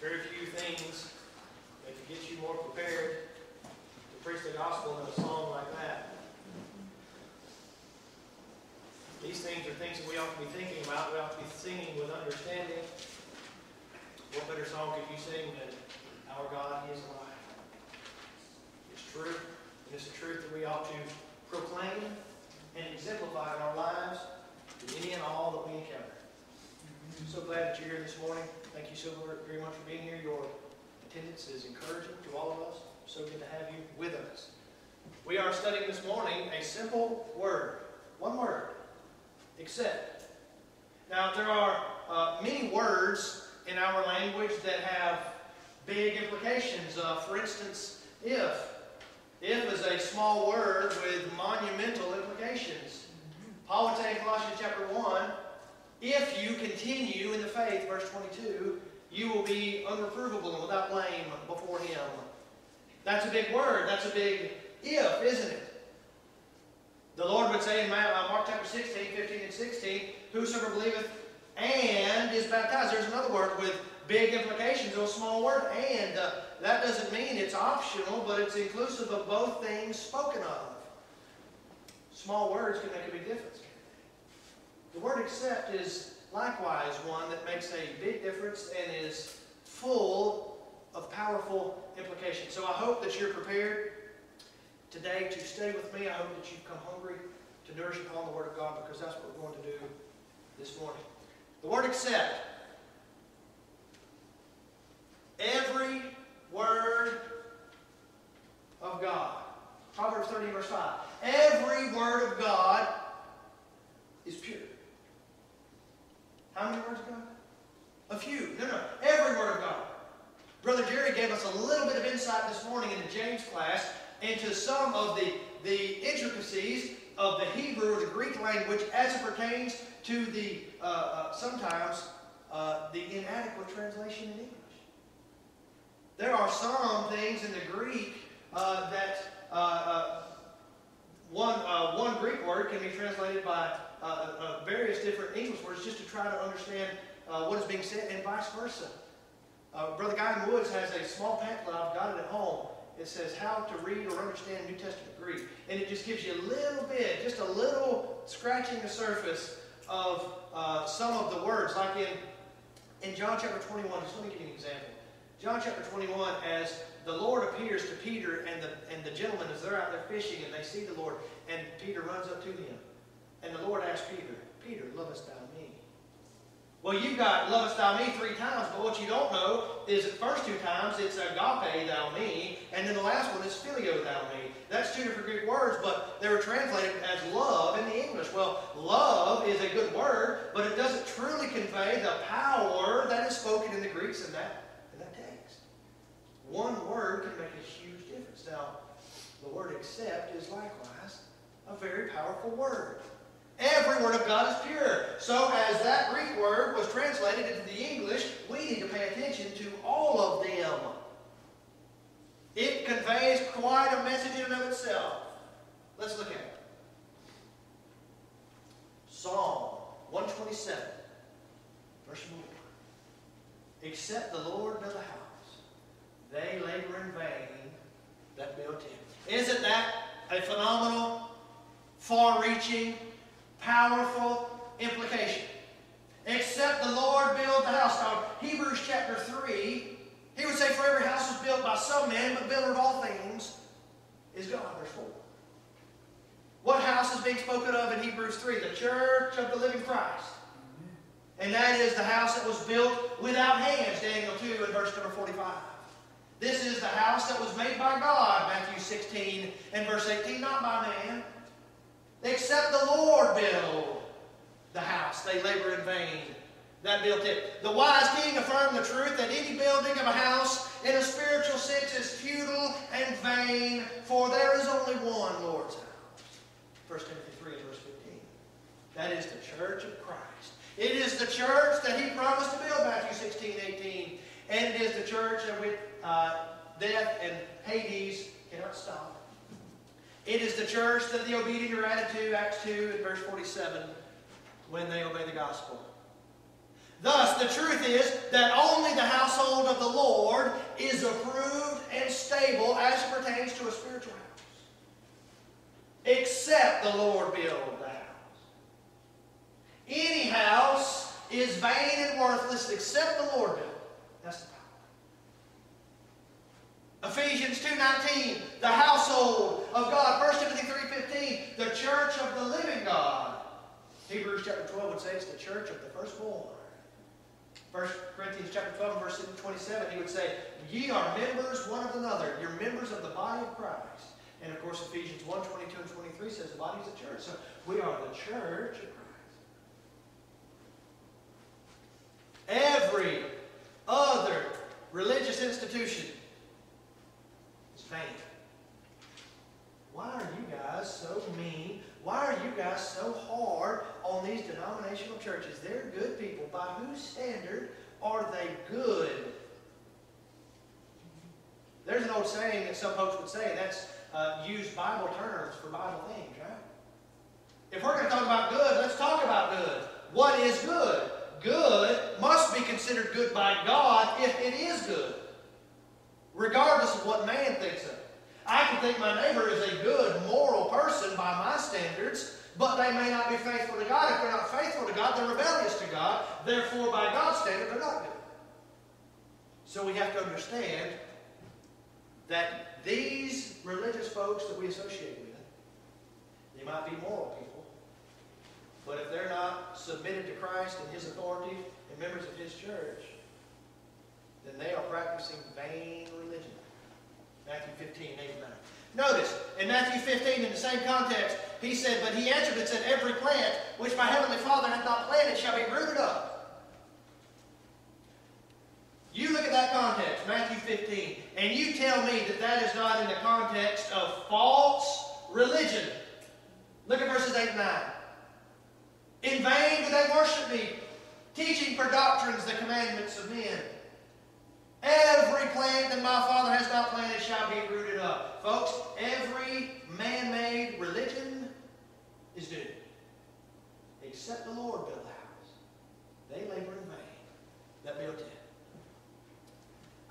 very few things that can get you more prepared to preach the gospel than a song like that. These things are things that we ought to be thinking about. We ought to be singing with understanding. What better song could you sing than Our God He is Alive? It's true, and it's a truth that we ought to proclaim and exemplify in our lives to any and all that we encounter. I'm so glad that you're here this morning. Thank you so very much for being here. Your attendance is encouraging to all of us. So good to have you with us. We are studying this morning a simple word. One word. Except. Now, there are uh, many words in our language that have big implications. Uh, for instance, if. If is a small word with monumental implications. Paul would say in Colossians chapter 1, if you continue in the faith, verse 22, you will be unreprovable and without blame before him. That's a big word. That's a big if, isn't it? The Lord would say in uh, Mark chapter 16, 15 and 16, Whosoever believeth and is baptized. There's another word with big implications, a small word, and. Uh, that doesn't mean it's optional, but it's inclusive of both things spoken of. Small words can make a big difference. The word except is likewise one that makes a big difference and is full of powerful implications. So I hope that you're prepared today to stay with me. I hope that you've come hungry to nourish upon the Word of God because that's what we're going to do this morning. The word except. Every word of God. Proverbs 30, verse 5. Every word of God is pure. How many words of God? A few. No, no. Every word of God. Brother Jerry gave us a little bit of insight this morning in the James class into some of the, the intricacies of the Hebrew or the Greek language as it pertains to the, uh, uh, sometimes, uh, the inadequate translation in English. There are some things in the Greek uh, that uh, uh one, one Greek word can be translated by Uh, uh, uh, various different English words just to try to understand uh, what is being said and vice versa. Brother Guy Woods has a small pamphlet, I've got it at home. It says how to read or understand New Testament Greek. And it just gives you a little bit, just a little scratching the surface of some of the words. Like in, in John chapter 21, just let me give you an example. John chapter 21, as the Lord appears to Peter and the, and the gentlemen as they're out there fishing and they see the Lord, and Peter runs up to him. And the Lord asked Peter, Peter, lovest thou me? Well, you've got lovest thou me three times, but what you don't know is the first two times it's agape thou me, and then the last one is phileo thou me. That's two different Greek words, but they were translated as love in the English. Well, love is a good word, but it doesn't truly convey the power that is spoken in the Greeks in that, in that text. one word can make a huge difference. Now, the word except is likewise a very powerful word. Every word of God is pure. So as that Greek word was translated into the English, we need to pay attention to all of them. It conveys quite a message in and of itself. Let's look at it. Psalm 127, verse 1. Except the Lord build a house they labor in vain that built him. Isn't that a phenomenal, far-reaching, powerful implication? Except the Lord build the house. Now, Hebrews chapter 3, he would say, For every house is built by some man, but builder of all things is God. Verse 4. What house is being spoken of in Hebrews 3? The church of the living Christ. And that is the house that was built without hands, Daniel 2 and verse number 45. This is the house that was made by God, Matthew 16 and verse 18, not by man. Except the Lord build the house. They labor in vain that built it. The wise king affirmed the truth that any building of a house in a spiritual sense is futile and vain, for there is only one Lord's house. 1 Timothy 3 verse 15. That is the church of Christ. It is the church that he promised to build, Matthew 16, 18. And it is the church that uh, death and Hades cannot stop. It is the church that the obedient are added to, Acts 2 and verse 47, when they obey the gospel. Thus, the truth is that only the household of the Lord is approved and stable as it pertains to a spiritual house. Except the Lord build the house. Any house is vain and worthless except the Lord build it. That's the power. Ephesians 2.19, the household of God. 1 Timothy 3.15, the church of the living God. Hebrews chapter 12 would say it's the church of the firstborn. 1 Corinthians chapter 12 verse 27, he would say, Ye are members one of another. You're members of the body of Christ. And of course, Ephesians 1, 22 and 23 says the body is the church. So we are the church of Christ. Every other religious institution Why are you guys so mean? Why are you guys so hard on these denominational churches? They're good people. By whose standard are they good? There's an old saying that some folks would say, and that's uh, use Bible terms for Bible things, right? If we're going to talk about good, let's talk about good. What is good? Good must be considered good by God if it is good, regardless of what man thinks of it. I can think my neighbor is a good, moral person by my standards, but they may not be faithful to God. If they're not faithful to God, they're rebellious to God. Therefore, by God's standard, they're not good. So we have to understand that these religious folks that we associate with, they might be moral people, but if they're not submitted to Christ and His authority and members of His church, then they are practicing vain religion. Matthew 15, 8 and 9. Notice, in Matthew 15, in the same context, he said, But he answered and said, Every plant which my heavenly Father hath not planted shall be rooted up. You look at that context, Matthew 15, and you tell me that that is not in the context of false religion. Look at verses 8 and 9. In vain do they worship me, teaching for doctrines the commandments of men. Every plant that my Father has not planted shall be rooted up. Folks, every man-made religion is doomed. Except the Lord build the house. They labor in vain that built it.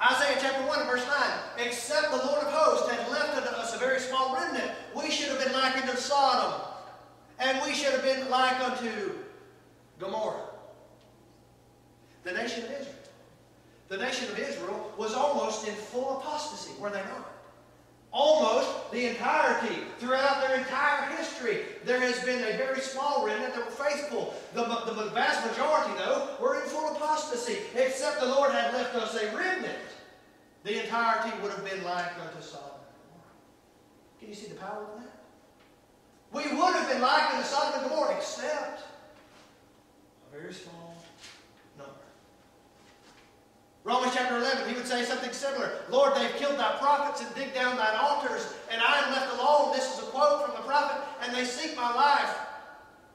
Isaiah chapter 1 verse 9. Except the Lord of hosts had left unto us a very small remnant, we should have been like unto Sodom, and we should have been like unto Gomorrah. The nation of Israel the nation of Israel was almost in full apostasy, were they not? Almost the entirety, throughout their entire history, there has been a very small remnant that were faithful. The, the vast majority, though, were in full apostasy, the Lord had left us a remnant. The entirety would have been like unto Sodom Can you see the power of that? We would have been like unto Sodom and Gomorrah, except a very small number. Romans chapter 11, he would say something similar. Lord, they've killed thy prophets and dig down thine altars, and I am left alone. This is a quote from the prophet, and they seek my life.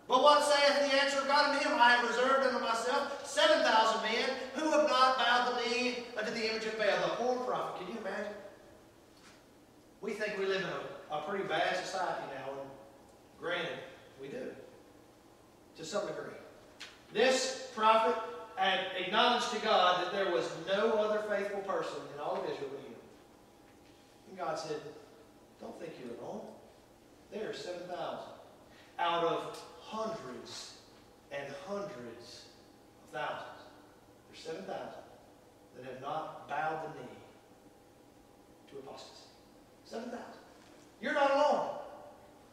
But what saith the answer of God unto him? I have reserved unto myself 7,000 men who have not bowed the knee unto the image of Baal. The poor prophet. Can you imagine? We think we live in a, a pretty bad society now, and granted, we do. To some degree. This prophet had acknowledged to God that there was no other faithful person in all of Israel but him. And God said, Don't think you're alone. There are 7,000 out of hundreds and hundreds thousands. There's 7,000 that have not bowed the knee to apostasy. 7,000. You're not alone.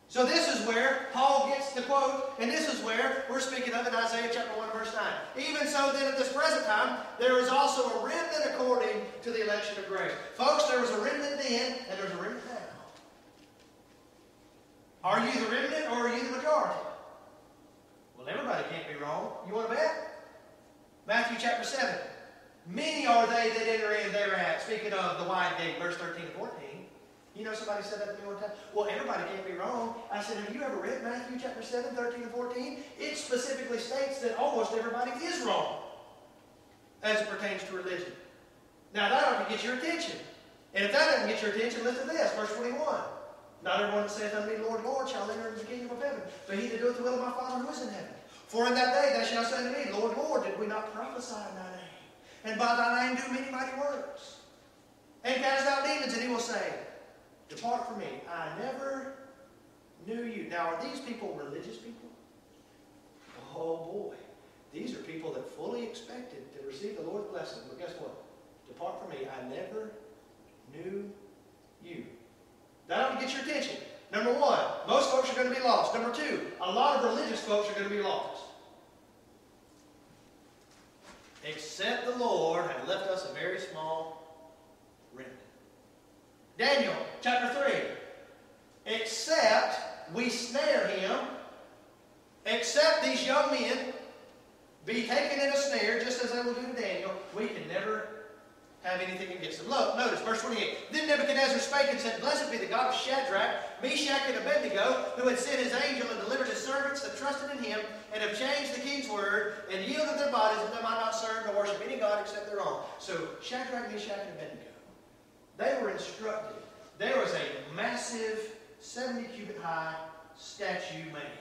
So this is where Paul gets the quote, and this is where we're speaking of in Isaiah chapter 1, verse 9. Even so then at this present time, there is also a remnant according to the election of grace. Folks, there was a remnant then, and there's a remnant now. Are you the remnant or are you the majority? Well, everybody can't be wrong. You want to bet? Matthew chapter 7. Many are they that enter in thereat, speaking of the wide gate, verse 13 and 14. You know, somebody said that to me one time. Well, everybody can't be wrong. I said, have you ever read Matthew chapter 7, 13 and 14? It specifically states that almost everybody is wrong as it pertains to religion. Now, that ought to get your attention. And if that doesn't get your attention, listen to this, verse 21. Not everyone that saith unto me, Lord, Lord, shall enter into the kingdom of heaven, but he that doeth the will of my Father who is in heaven. For in that day they shall say to me, Lord, Lord, did we not prophesy in thy name? And by thy name do many mighty works? And cast out demons, and he will say, Depart from me, I never knew you. Now, are these people religious people? Oh boy. These are people that fully expected to receive the Lord's blessing. But guess what? Depart from me, I never knew you. That ought to get your attention. Number one, most folks are going to be lost. Number two, a lot of religious folks are going to be lost. Except the Lord had left us a very small remnant. Daniel chapter 3. Except we snare him, except these young men be taken in a snare, just as they will do to Daniel, we can never have anything against them. Look, notice verse 28. Then Nebuchadnezzar spake and said, Blessed be the God of Shadrach, Meshach, and Abednego, who had sent his angel and delivered his servants that trusted in him, and have changed the king's word, and yielded their bodies that they might not serve nor worship any God except their own. So Shadrach, Meshach, and Abednego, they were instructed. There was a massive 70 cubit high statue made.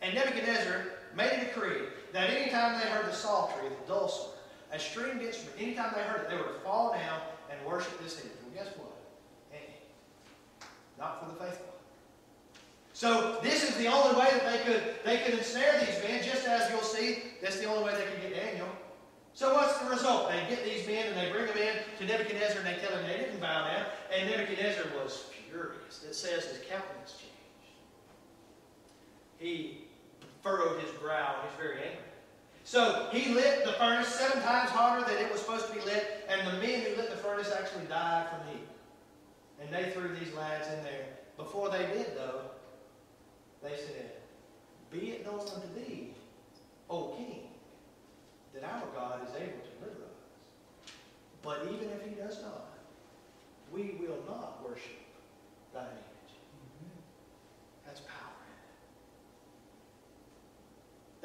And Nebuchadnezzar made a decree that anytime they heard the psaltery, the dulcimer, a stringed instrument, anytime they heard it, they were to fall down and worship this image. Well, guess what? Not for the faithful. So this is the only way that they could they could ensnare these men, just as you'll see, that's the only way they could get Daniel. So what's the result? They get these men and they bring them in to Nebuchadnezzar and they tell him they didn't bow down. And Nebuchadnezzar was furious. It says his countenance changed. He furrowed his brow and he's very angry. So he lit the furnace seven times hotter than it was supposed to be lit, and the men who lit the furnace actually died from heat. And they threw these lads in there. Before they did, though, they said, Be it known unto thee, O king, that our God is able to deliver us. But even if he does not, we will not worship thy image. That's power.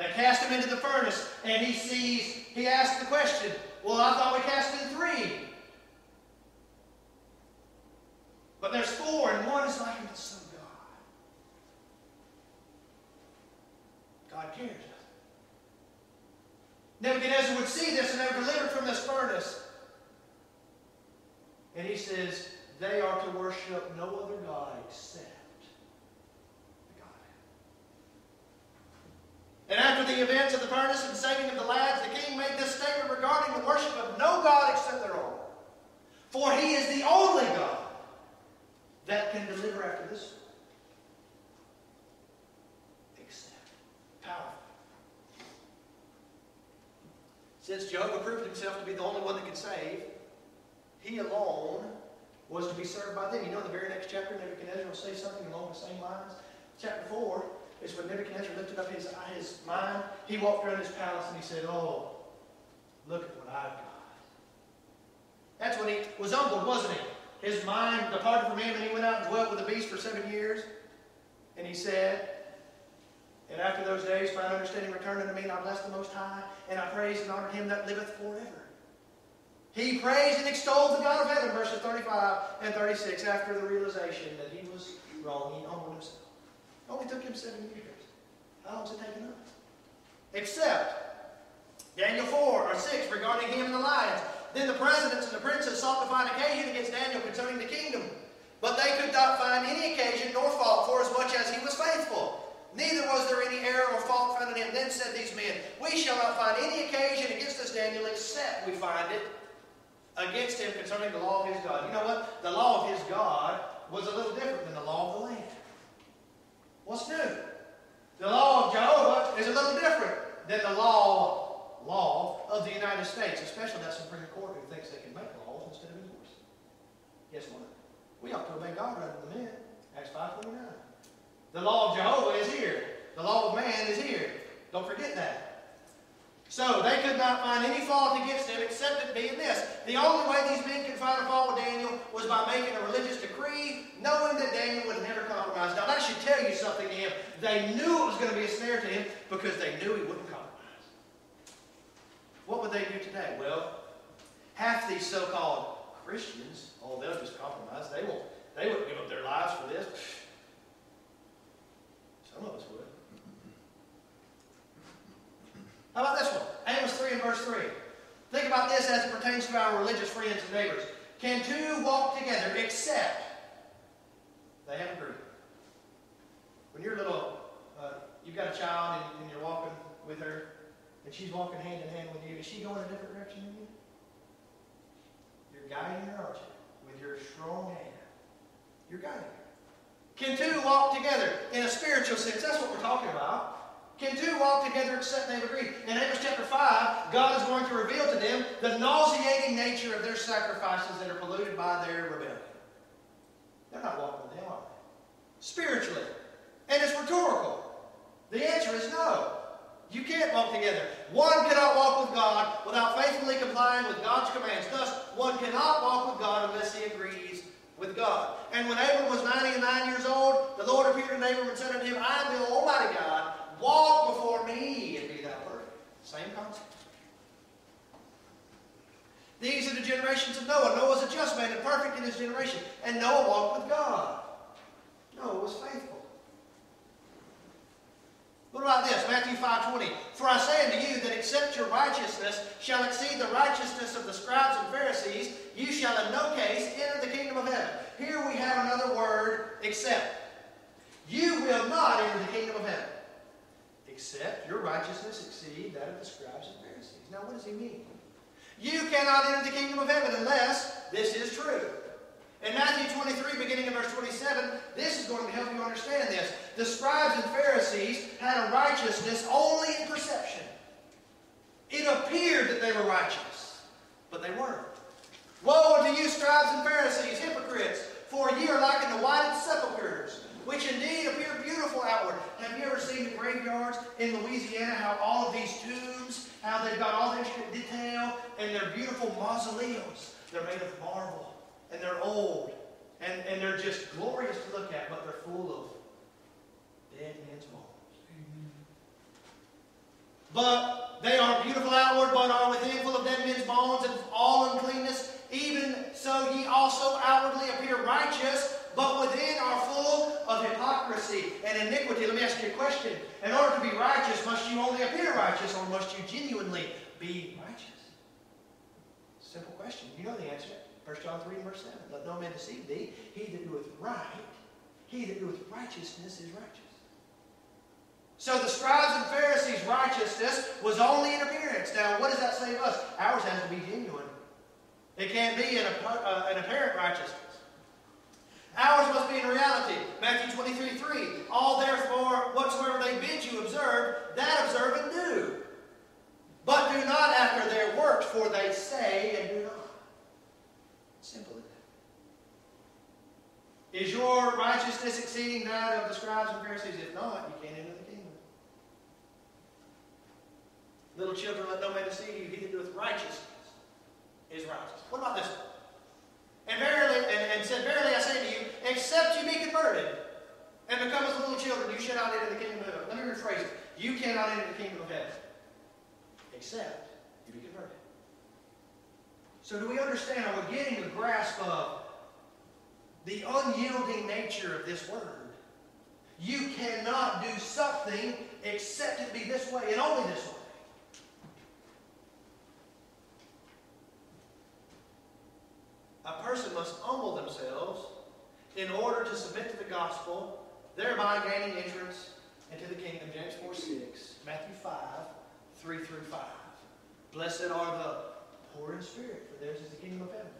They cast him into the furnace, and he sees, he asks the question, Well, I thought we cast in three. But there's four, and one is like unto of God. God cares. Nebuchadnezzar would see this, and they were delivered from this furnace. And he says, They are to worship no other God except And after the events of the furnace and saving of the lads, the king made this statement regarding the worship of no God except their own. For he is the only God that can deliver after this. Except. Since Jehovah proved himself to be the only one that could save, he alone was to be served by them. You know, in the very next chapter, Nebuchadnezzar will say something along the same lines. Chapter 4, is when Nebuchadnezzar lifted up his, his mind. He walked around his palace and he said, Oh, look at what I've got. That's when he was humbled, wasn't he? His mind departed from him and he went out and dwelt with the beast for seven years. And he said, And after those days, my understanding returned unto me, and I blessed the Most High, and I praised and honored him that liveth forever. He praised and extolled the God of heaven, verses 35 and 36, after the realization that he was wrong. He humbled himself. Only took him seven years. How long has it taken us? Except Daniel 4 or 6 regarding him and the lions. Then the presidents and the princes sought to find occasion against Daniel concerning the kingdom. But they could not find any occasion nor fault for as much as he was faithful. Neither was there any error or fault found in him. Then said these men, We shall not find any occasion against us, Daniel, except we find it against him concerning the law of his God. You know what? The law of his God was a little different than the law of the land. What's new? The law of Jehovah is a little different than the law, law of the United States, especially that Supreme Court who thinks they can make laws instead of enforce. Guess what? We ought to obey God rather than men. Acts 5.29. The law of Jehovah is here. The law of man is here. Don't forget that. So they could not find any fault against him except it being this. The only way these men could find a fault with Daniel was by making a religious decree, knowing that Daniel would never compromise. Now that should tell you something to him. They knew it was going to be a snare to him because they knew he wouldn't compromise. What would they do today? Well, half these so-called Christians, oh, they'll just compromise. They won't. They wouldn't give up their lives for this. Some of us would. this as it pertains to our religious friends and neighbors. Can two walk together except they have? When you're little, uh, you've got a child and, and you're walking with her, and she's walking hand in hand with you, is she going a different direction than you? You're guiding her, aren't you? With your strong hand. You're guiding her. Can two walk together in a spiritual sense? That's what we're talking about. Can two walk together except they've agreed? In Amos chapter 5, God is going to reveal to them the nauseating nature of their sacrifices that are polluted by their rebellion. They're not walking with Him, are they? Spiritually. And it's rhetorical. The answer is no. You can't walk together. One cannot walk with God without faithfully complying with God's commands. Thus, one cannot walk with God unless he agrees with God. And when Abram was 99 years old, the Lord appeared to Abram and said unto him, I am the Almighty God. Walk before me and be thou perfect. Same concept. These are the generations of Noah. Noah was a just man and perfect in his generation. And Noah walked with God. Noah was faithful. What about this? Matthew 5.20. For I say unto you that except your righteousness shall exceed the righteousness of the scribes and Pharisees, you shall in no case enter the kingdom of heaven. Here we have another word, except. You will not enter the kingdom of heaven. Except your righteousness exceed that of the scribes and Pharisees. Now what does he mean? You cannot enter the kingdom of heaven unless this is true. In Matthew 23, beginning in verse 27, this is going to help you understand this. The scribes and Pharisees had a righteousness only in perception. It appeared that they were righteous, but they weren't. Woe unto you, scribes and Pharisees, hypocrites, for ye are like in the whited sepulchres, which indeed outward. Have you ever seen the graveyards in Louisiana, how all of these tombs, how they've got all the intricate detail, and they're beautiful mausoleums. They're made of marble and they're old, and, and they're just glorious to look at, but they're full of dead men's bones. But they are beautiful outward, but are within full of dead men's bones and all uncleanness. Even so, ye also outwardly appear righteous, but within are full of hypocrisy and iniquity. Let me ask you a question. In order to be righteous, must you only appear righteous, or must you genuinely be righteous? Simple question. You know the answer. 1 John 3 verse 7. Let no man deceive thee. He that doeth right, he that doeth righteousness is righteous. So the scribes and Pharisees' righteousness was only in appearance. Now, what does that say of us? Ours has to be genuine. It can't be an, uh, an apparent righteousness. Ours must be in reality. Matthew 23, 3. All therefore, whatsoever they bid you observe, that observe and do. But do not after their works, for they say and do not. Simple as that. Is your righteousness exceeding that of the scribes and Pharisees? If not, you can't enter the kingdom. Little children, let no man deceive you. He that doeth righteousness is righteous. What about this one? And verily, and, and said, Verily I say to you, except you be converted and become as little children, you shall not enter the kingdom of heaven. Let me rephrase it. You cannot enter the kingdom of heaven except you be converted. So do we understand, are we getting a grasp of the unyielding nature of this word? You cannot do something except it be this way and only this way. A person must humble themselves in order to submit to the gospel, thereby gaining entrance into the kingdom. James 4 6, Matthew 5 3 through 5. Blessed are the poor in spirit, for theirs is the kingdom of heaven.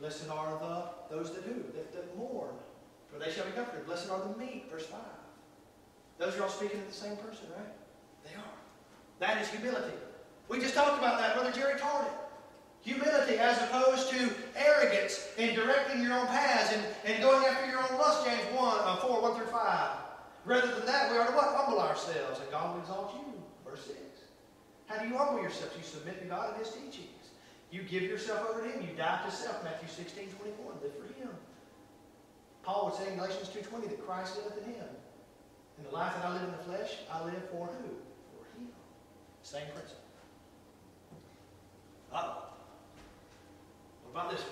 Blessed are the those that do, That, that mourn, for they shall be comforted. Blessed are the meek, verse 5. Those are all speaking of the same person, right? They are. That is humility. We just talked about that. Brother Jerry taught it. Humility as opposed to arrogance in directing your own paths and, and going after your own lust, James 1, uh, 4, 1 through 5. Rather than that, we are to what? Humble ourselves, and God will exalt you. Verse 6. How do you humble yourself? You submit to God and His teachings. You give yourself over to Him. You die to self. Matthew 16, 21. Live for Him. Paul would say in Galatians 2.20 that Christ liveth in Him. And the life that I live in the flesh, I live for who? For Him. Same principle. Uh-oh. About this one?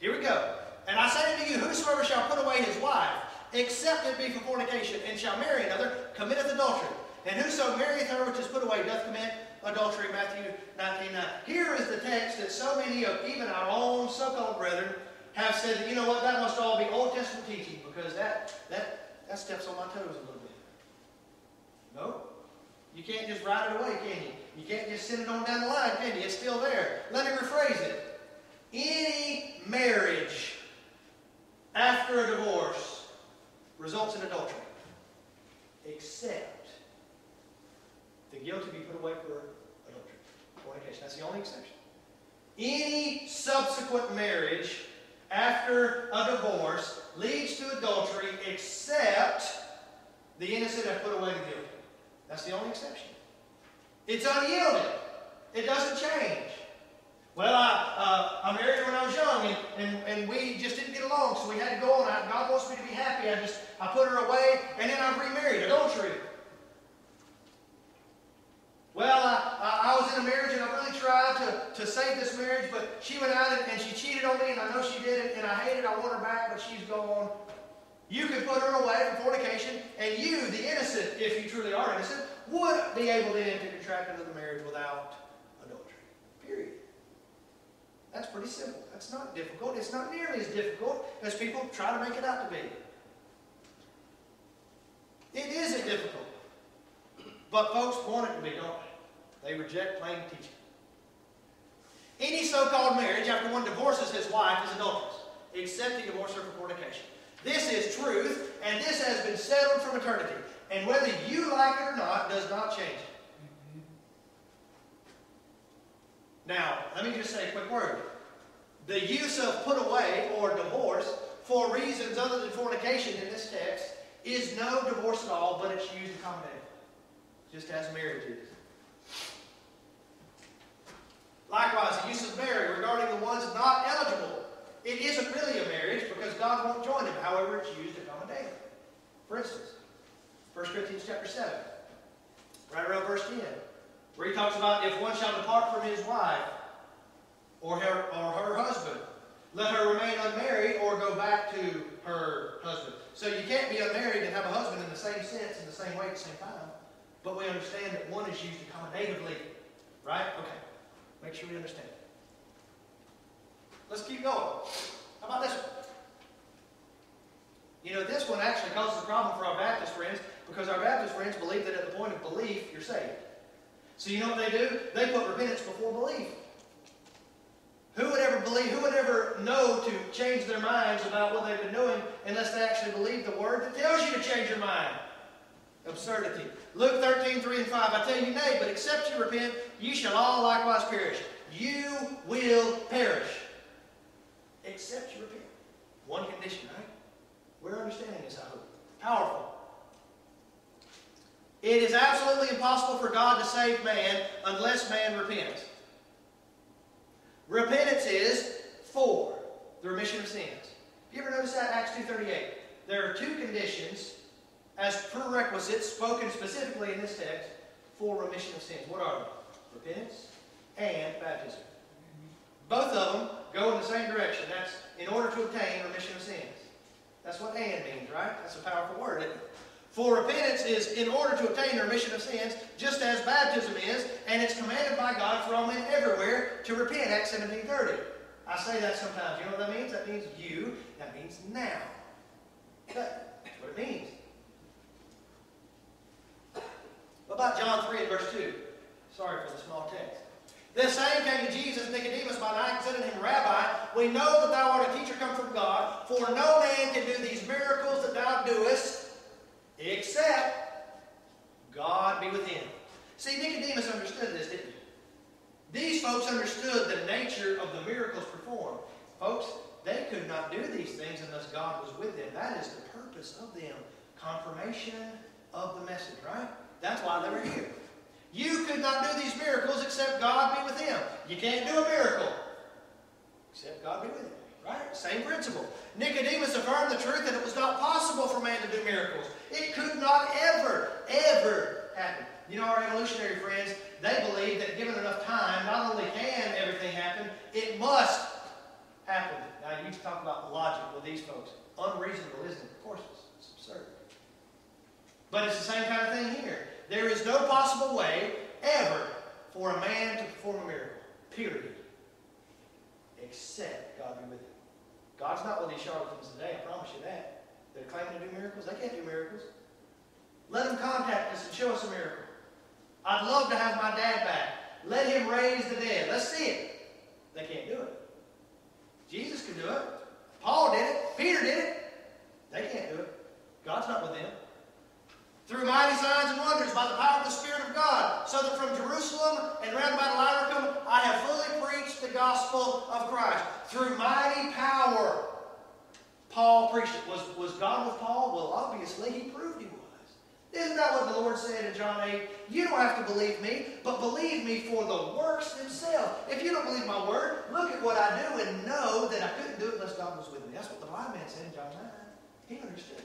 Here we go. And I say unto you, whosoever shall put away his wife, except it be for fornication, and shall marry another, committeth adultery. And whoso marrieth her which is put away doth commit adultery, Matthew 19, 9. Here is the text that so many of even our own so-called brethren have said that, you know what, that must all be Old Testament teaching because that, that, that steps on my toes a little bit. No. You can't just write it away, can you? You can't just send it on down the line, can you? It's still there. Let me rephrase it. Any marriage after a divorce results in adultery, except the guilty be put away for adultery, fornication. That's the only exception. Any subsequent marriage after a divorce leads to adultery except the innocent have put away the guilty. That's the only exception. It's unyielding. It doesn't change. Well, I, uh, I married when I was young, and, and, and we just didn't get along, so we had to go on. I, God wants me to be happy. I just I put her away, and then I remarried. Adultery. Well, I, I, I was in a marriage, and I really tried to, to save this marriage, but she went out and, and she cheated on me, and I know she did it, and I hate it. I want her back, but she's gone. You can put her away from fornication, and you, the innocent, if you truly are innocent, would be able then to contract another marriage without adultery. Period. That's pretty simple. That's not difficult. It's not nearly as difficult as people try to make it out to be. It isn't difficult. But folks want it to be, don't they? They reject plain teaching. Any so-called marriage after one divorces his wife is adulterous, except he divorces her for fornication. This is truth, and this has been settled from eternity. And whether you like it or not does not change it. Now, let me just say a quick word. The use of put away or divorce for reasons other than fornication in this text is no divorce at all, but it's used accommodatively, just as marriage is. Likewise, the use of marry regarding the ones not eligible. It isn't really a marriage because God won't join them. However, it's used accommodatively. For instance, 1 Corinthians chapter 7, right around verse 10, where he talks about if one shall depart from his wife or her, or her husband, let her remain unmarried or go back to her husband. So you can't be unmarried and have a husband in the same sense, in the same way at the same time. But we understand that one is used accommodatively. Right? Okay. Make sure we understand. Let's keep going. How about this one? You know, this one actually causes a problem for our Baptist friends because our Baptist friends believe that at the point of belief, you're saved. So you know what they do? They put repentance before belief. Who would ever believe, who would ever know to change their minds about what they've been doing unless they actually believe the word that tells you to change your mind? Absurdity. Luke 13, 3 and 5. I tell you, nay, but except you repent, you shall all likewise perish. You will perish. Except you repent. One condition, right? We're understanding this, I hope. Powerful. It is absolutely impossible for God to save man unless man repents. Repentance is for the remission of sins. You ever notice that? Acts 2.38. There are two conditions as prerequisites spoken specifically in this text for remission of sins. What are they? Repentance and baptism. Both of them go in the same direction. That's in order to obtain remission of sins. That's what and means, right? That's a powerful word? For repentance is in order to obtain remission of sins, just as baptism is, and it's commanded by God for all men everywhere to repent, Acts 17.30. I say that sometimes. You know what that means? That means you. That means now. That's what it means. What about John 3 and verse 2? Sorry for the small text. This same came to Jesus, Nicodemus by night, said unto him, Rabbi, we know that thou art a teacher come from God, for no man can do these miracles that thou doest, except God be with him. See, Nicodemus understood this, didn't he? These folks understood the nature of the miracles performed. Folks, they could not do these things unless God was with them. That is the purpose of them. Confirmation of the message, right? That's why they were here. You could not do these miracles except God be with him. You can't do a miracle except God be with him. Right? Same principle. Nicodemus affirmed the truth that it was not possible for man to do miracles. It could not ever, ever happen. You know, our evolutionary friends, they believe that given enough time, not only can everything happen, it must happen. Now, you talk about logic with these folks. Unreasonable, isn't it? Of course, it's, it's absurd. But it's the same kind of thing here. There is no possible way ever for a man to perform a miracle. Period. Except God be with him. God's not with these charlatans today, I promise you that. They're claiming to do miracles. They can't do miracles. Let them contact us and show us a miracle. I'd love to have my dad back. Let him raise the dead. Let's see it. They can't do it. Jesus could do it. Paul did it. Peter did it. They can't do it. God's not with them. Through mighty signs and wonders by the power of the Spirit of God, so that from Jerusalem and round about Illyricum I have fully preached the gospel of Christ. Through mighty power, Paul preached it. Was, was God with Paul? Well, obviously, he proved he was. Isn't that what the Lord said in John 8? You don't have to believe me, but believe me for the works themselves. If you don't believe my word, look at what I do and know that I couldn't do it unless God was with me. That's what the blind man said in John 9. He understood.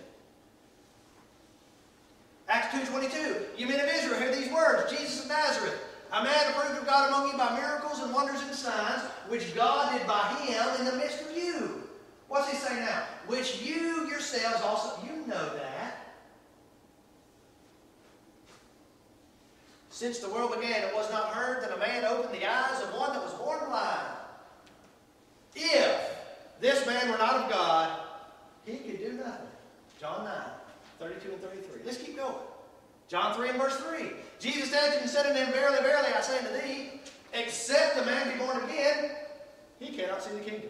Acts 2.22, you men of Israel, hear these words. Jesus of Nazareth, a man approved of God among you by miracles and wonders and signs, which God did by him in the midst of you. What's he saying now? Which you yourselves also, you know that. Since the world began, it was not heard that a man opened the eyes of one that was born blind. If this man were not of God, he could do nothing. John 9, 32 and 33. Let's keep going. John 3 and verse 3. Jesus answered and said unto him, Verily, verily, I say unto thee, except a man be born again, he cannot see the kingdom.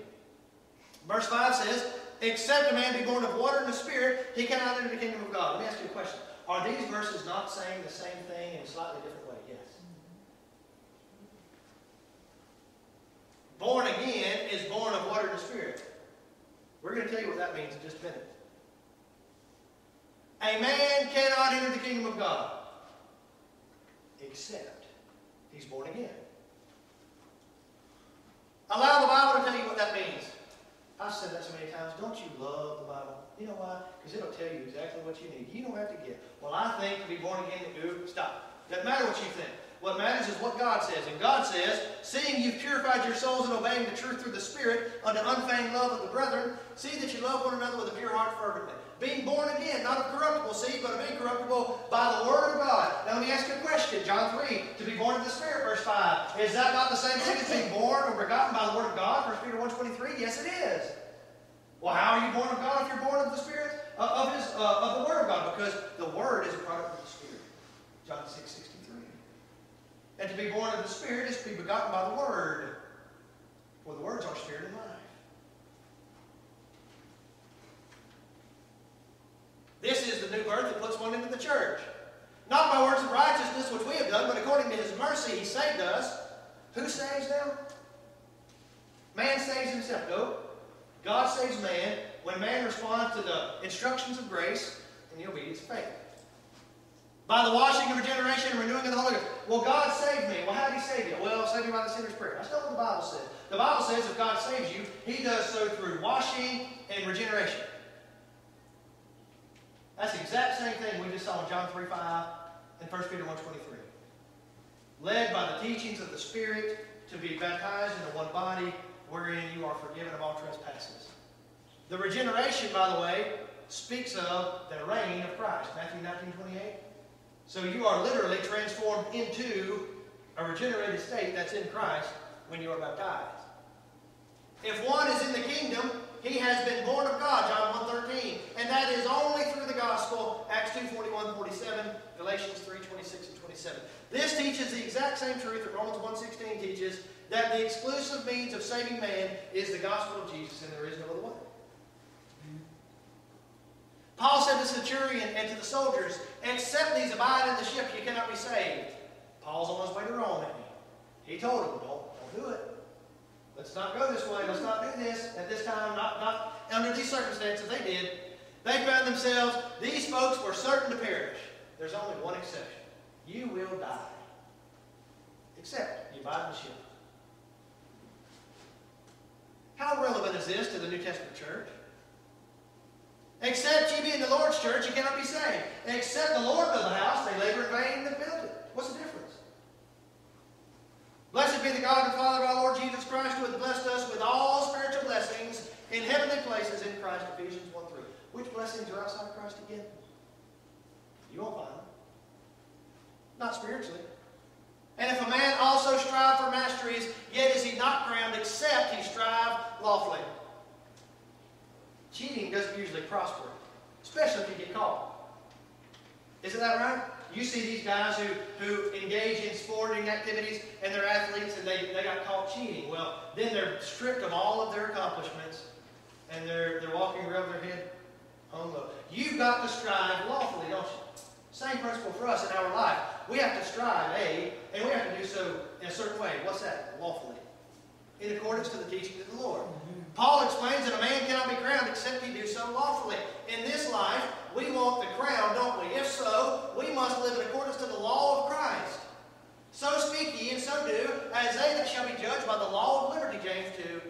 Verse 5 says, Except a man be born of water and the Spirit, he cannot enter the kingdom of God. Let me ask you a question. Are these verses not saying the same thing in a slightly different way? Yes. Born again is born of water and the Spirit. We're going to tell you what that means in just a minute. A man cannot enter the kingdom of God except he's born again. Allow the Bible to tell you what that means. I've said that so many times. Don't you love the Bible? You know why? Because it'll tell you exactly what you need. You don't have to get, well, I think to be born again, ooh, stop. Doesn't matter what you think. What matters is what God says. And God says, seeing you've purified your souls and obeying the truth through the Spirit unto unfeigned love of the brethren, see that you love one another with a pure heart fervently. Being born again, not of corruptible seed, but of incorruptible by the Word of God. Now let me ask you a question. John 3, to be born of the Spirit, verse 5. Is that not the same thing as being born or begotten by the Word of God? 1 Peter 1.23, yes it is. Well, how are you born of God if you're born of the Spirit? Uh, of, his, uh, of the Word of God, because the Word is a product of the Spirit. John 6, 63. and to be born of the Spirit is to be begotten by the Word. For the words are spirit and life. This is the new birth that puts one into the church. Not by works of righteousness which we have done, but according to His mercy He saved us. Who saves now? Man saves himself. No. God saves man when man responds to the instructions of grace and the obedience of faith. By the washing of regeneration and renewing of the Holy Ghost. Well, God saved me. Well, how did He save you? Well, save me by the sinner's prayer. That's not what the Bible says. The Bible says if God saves you, He does so through washing and regeneration. That's the exact same thing we just saw in John 3 5 and 1 Peter 1 23. Led by the teachings of the Spirit to be baptized into one body, wherein you are forgiven of all trespasses. The regeneration, by the way, speaks of the reign of Christ. Matthew 19 28. So you are literally transformed into a regenerated state that's in Christ when you are baptized. If one is in the kingdom, he has been born of God, John 1.13. And that is only through the gospel, Acts 2, 41, 47, Galatians 3, 26, and 27. This teaches the exact same truth that Romans 1.16 teaches, that the exclusive means of saving man is the gospel of Jesus, and there is no other way. Paul said to the centurion and to the soldiers, Except these abide in the ship, you cannot be saved. Paul's on his way to Rome? He told them, don't, don't do it. Let's not go this way. Let's not do this at this time. Not, not under these circumstances. They did. They found themselves, these folks were certain to perish. There's only one exception. You will die. Except you abide in the ship. How relevant is this to the New Testament church? Except ye be in the Lord's church, you cannot be saved. Except the Lord build the house, they labor in vain that build it. What's the difference? Blessed be the God and Father of our Lord Jesus Christ, who hath blessed us with all spiritual blessings in heavenly places in Christ, Ephesians 1 3. Which blessings are outside of Christ again? You won't find them. not spiritually. And if a man also strive for masteries, yet is he not crowned, except he strive lawfully. Cheating doesn't usually prosper, especially if you get caught. Isn't that right? You see these guys who, who engage in sporting activities and they're athletes and they, they got caught cheating. Well, then they're stripped of all of their accomplishments and they're, they're walking around their head hung low. You've got to strive lawfully, don't you? Same principle for us in our life. We have to strive, A, and we have to do so in a certain way. What's that? Lawfully. In accordance to the teachings of the Lord. Mm-hmm. Paul explains that a man cannot be crowned except he do so lawfully. In this life, we want the crown, don't we? If so, we must live in accordance to the law of Christ. So speak ye, and so do, as they that shall be judged by the law of liberty, James 2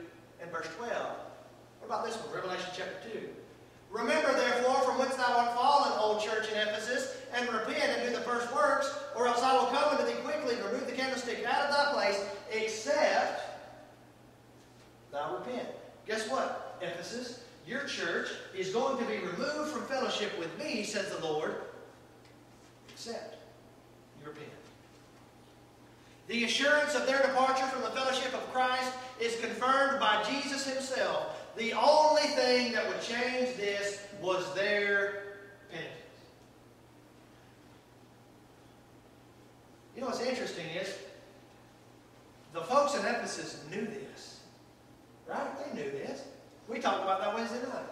and verse 12. What about this one? Revelation chapter 2. Remember, therefore, from whence thou art fallen, O church in Ephesus, and repent and do the first works, or else I will come unto thee quickly and remove the candlestick out of thy place, except thou repent. Guess what, Ephesus? Your church is going to be removed from fellowship with me, says the Lord, except you repent. The assurance of their departure from the fellowship of Christ is confirmed by Jesus himself. The only thing that would change this was their penitence. You know what's interesting is the folks in Ephesus knew this. Right? They knew this. We talked about that Wednesday night.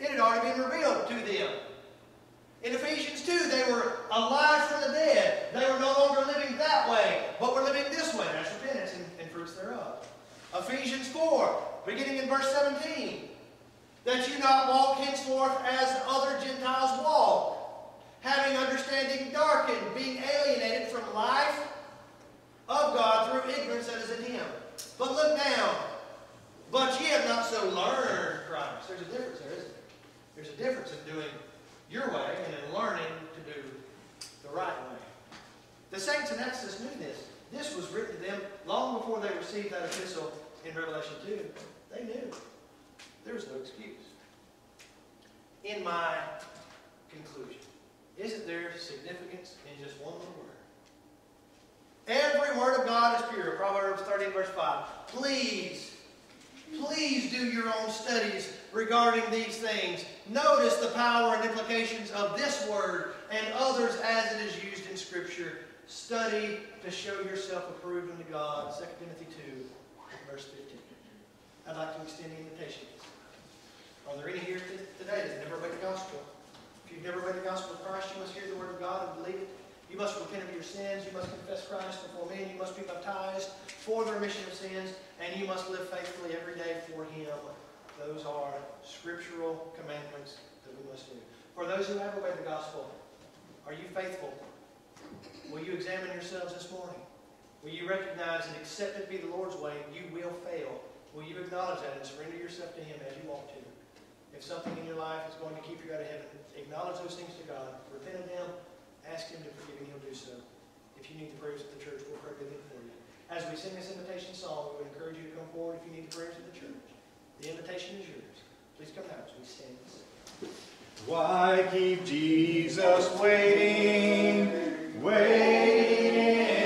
It had already been revealed to them. In Ephesians 2, they were alive from the dead. They were no longer living that way, but were living this way. That's repentance and, and fruits thereof. Ephesians 4, beginning in verse 17. That you not walk henceforth as other Gentiles walk, having understanding darkened, being alienated from life of God through ignorance that is in Him. But look now. But ye have not so learned Christ. There's a difference there, isn't there? There's a difference in doing your way and in learning to do the right way. The saints in Ephesus knew this. This was written to them long before they received that epistle in Revelation 2. They knew. There was no excuse. In my conclusion, isn't there significance in just one little word? Every word of God is pure. Proverbs 13, verse 5. Please, please do your own studies regarding these things. Notice the power and implications of this word and others as it is used in Scripture. Study to show yourself approved unto God. 2 Timothy 2, verse 15. I'd like to extend the invitation. Are there any here today that have never obeyed the gospel? If you've never obeyed the gospel of Christ, you must hear the word of God and believe it. You must repent of your sins. You must confess Christ before men. You must be baptized for the remission of sins. And you must live faithfully every day for Him. Those are scriptural commandments that we must do. For those who have obeyed the gospel, are you faithful? Will you examine yourselves this morning? Will you recognize and accept it be the Lord's way? You will fail. Will you acknowledge that and surrender yourself to Him as you want to? If something in your life is going to keep you out of heaven, acknowledge those things to God. Repent of them. Ask Him to forgive you, and He'll do so. If you need the prayers of the church, we'll pray with for you. As we sing this invitation song, we would encourage you to come forward if you need the prayers of the church. The invitation is yours. Please come now as we stand and sing. Why keep Jesus waiting? Wait.